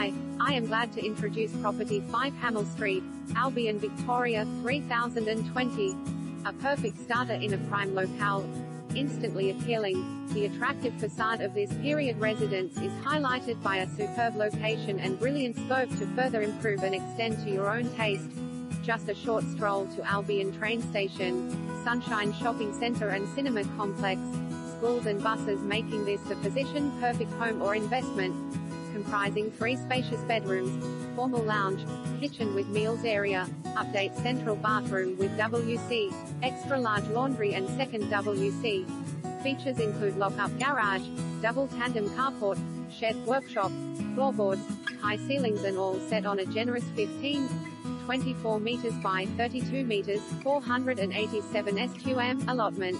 Hi, I am glad to introduce property 5 Hamel Street, Albion, Victoria, 3020. A perfect starter in a prime locale. Instantly appealing, the attractive facade of this period residence is highlighted by a superb location and brilliant scope to further improve and extend to your own taste. Just a short stroll to Albion train station, Sunshine Shopping Centre and Cinema Complex, schools and buses making this the position perfect home or investment comprising three spacious bedrooms, formal lounge, kitchen with meals area, update central bathroom with WC, extra large laundry and second WC. Features include lock-up garage, double tandem carport, shed, workshop, floorboards, high ceilings and all set on a generous 15, 24 meters by 32 meters, 487 SQM allotment.